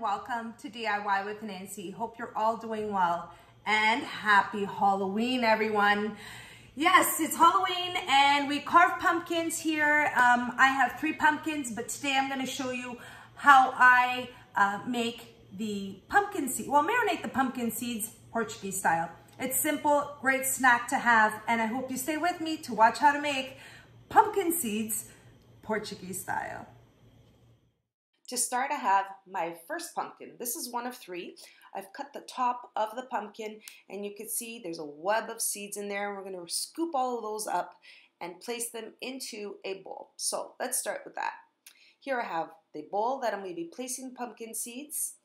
welcome to DIY with Nancy. Hope you're all doing well and happy Halloween, everyone. Yes, it's Halloween and we carve pumpkins here. Um, I have three pumpkins, but today I'm gonna show you how I uh, make the pumpkin seed, well, marinate the pumpkin seeds Portuguese style. It's simple, great snack to have, and I hope you stay with me to watch how to make pumpkin seeds Portuguese style. To start, I have my first pumpkin. This is one of three. I've cut the top of the pumpkin and you can see there's a web of seeds in there. We're going to scoop all of those up and place them into a bowl. So let's start with that. Here I have the bowl that I'm going to be placing pumpkin seeds.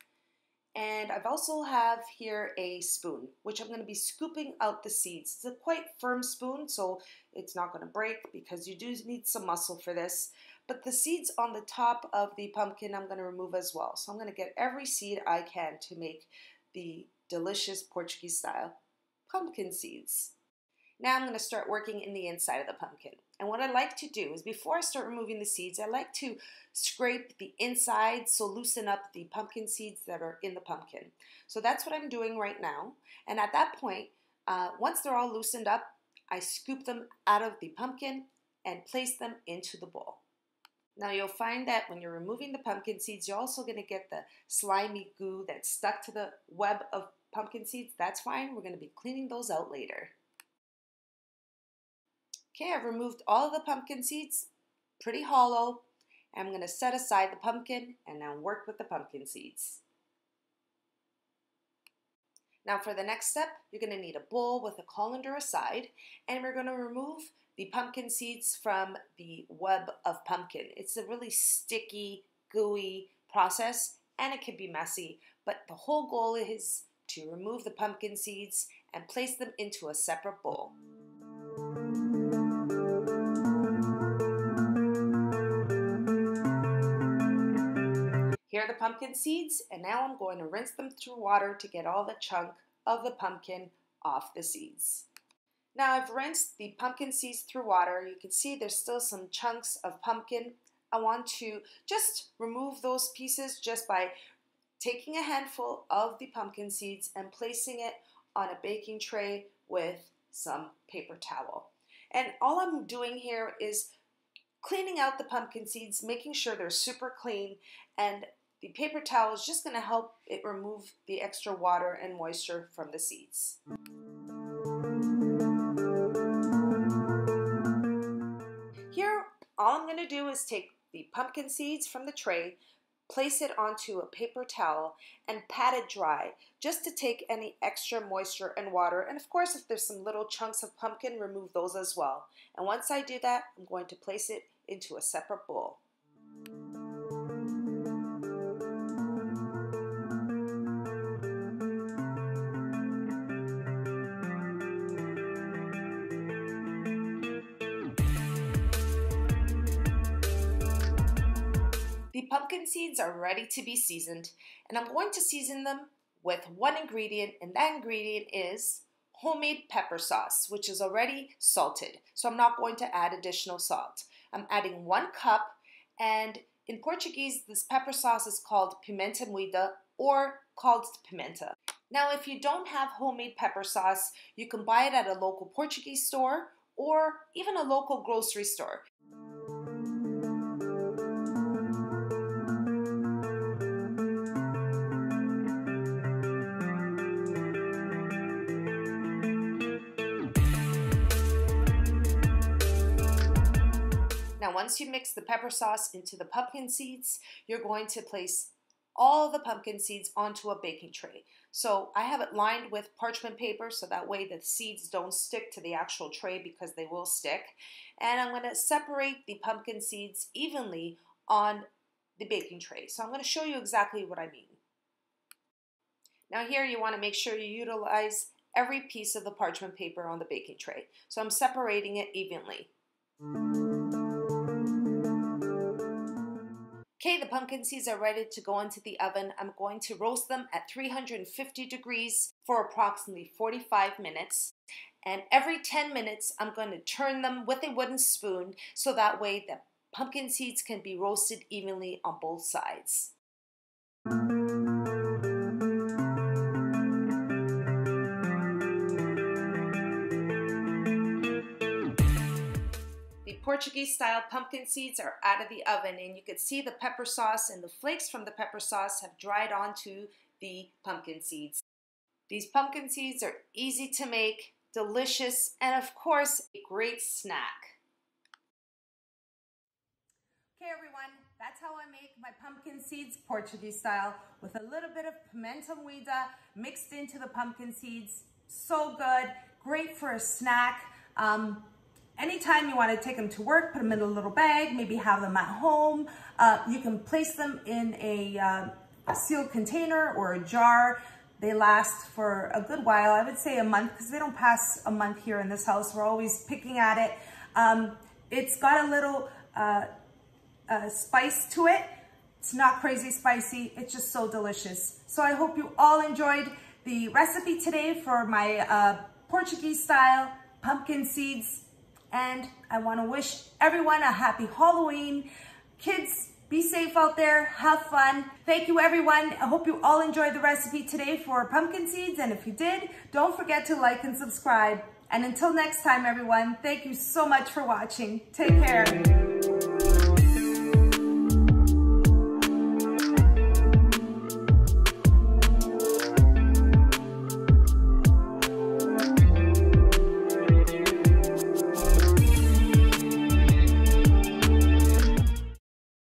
And I've also have here a spoon, which I'm going to be scooping out the seeds. It's a quite firm spoon, so it's not going to break because you do need some muscle for this. But the seeds on the top of the pumpkin I'm going to remove as well. So I'm going to get every seed I can to make the delicious Portuguese style pumpkin seeds. Now I'm going to start working in the inside of the pumpkin. And what I like to do is before I start removing the seeds, I like to scrape the inside, so loosen up the pumpkin seeds that are in the pumpkin. So that's what I'm doing right now. And at that point, uh, once they're all loosened up, I scoop them out of the pumpkin and place them into the bowl. Now you'll find that when you're removing the pumpkin seeds, you're also going to get the slimy goo that's stuck to the web of pumpkin seeds. That's fine. We're going to be cleaning those out later. Okay, I've removed all of the pumpkin seeds, pretty hollow. I'm going to set aside the pumpkin and now work with the pumpkin seeds. Now for the next step, you're going to need a bowl with a colander aside, and we're going to remove the pumpkin seeds from the web of pumpkin. It's a really sticky, gooey process and it can be messy, but the whole goal is to remove the pumpkin seeds and place them into a separate bowl. Pumpkin seeds, and now I'm going to rinse them through water to get all the chunk of the pumpkin off the seeds. Now I've rinsed the pumpkin seeds through water. You can see there's still some chunks of pumpkin. I want to just remove those pieces just by taking a handful of the pumpkin seeds and placing it on a baking tray with some paper towel. And all I'm doing here is cleaning out the pumpkin seeds, making sure they're super clean, and the paper towel is just going to help it remove the extra water and moisture from the seeds. Here, all I'm going to do is take the pumpkin seeds from the tray, place it onto a paper towel, and pat it dry just to take any extra moisture and water. And of course, if there's some little chunks of pumpkin, remove those as well. And once I do that, I'm going to place it into a separate bowl. Pumpkin seeds are ready to be seasoned, and I'm going to season them with one ingredient, and that ingredient is homemade pepper sauce, which is already salted. So I'm not going to add additional salt. I'm adding one cup, and in Portuguese, this pepper sauce is called pimenta moída or called pimenta. Now, if you don't have homemade pepper sauce, you can buy it at a local Portuguese store or even a local grocery store. Once you mix the pepper sauce into the pumpkin seeds, you're going to place all the pumpkin seeds onto a baking tray. So I have it lined with parchment paper so that way the seeds don't stick to the actual tray because they will stick. And I'm going to separate the pumpkin seeds evenly on the baking tray. So I'm going to show you exactly what I mean. Now here you want to make sure you utilize every piece of the parchment paper on the baking tray. So I'm separating it evenly. Okay, the pumpkin seeds are ready to go into the oven. I'm going to roast them at 350 degrees for approximately 45 minutes. And every 10 minutes, I'm going to turn them with a wooden spoon so that way the pumpkin seeds can be roasted evenly on both sides. Portuguese style pumpkin seeds are out of the oven and you can see the pepper sauce and the flakes from the pepper sauce have dried onto the pumpkin seeds. These pumpkin seeds are easy to make, delicious, and of course, a great snack. Okay everyone, that's how I make my pumpkin seeds Portuguese style with a little bit of pimenta moída mixed into the pumpkin seeds. So good, great for a snack. Um, Anytime you want to take them to work, put them in a little bag, maybe have them at home. Uh, you can place them in a, uh, sealed container or a jar. They last for a good while. I would say a month because they don't pass a month here in this house. We're always picking at it. Um, it's got a little uh, uh spice to it. It's not crazy spicy. It's just so delicious. So I hope you all enjoyed the recipe today for my uh, Portuguese style pumpkin seeds and I want to wish everyone a happy Halloween. Kids, be safe out there. Have fun. Thank you, everyone. I hope you all enjoyed the recipe today for pumpkin seeds. And if you did, don't forget to like and subscribe. And until next time, everyone, thank you so much for watching. Take care.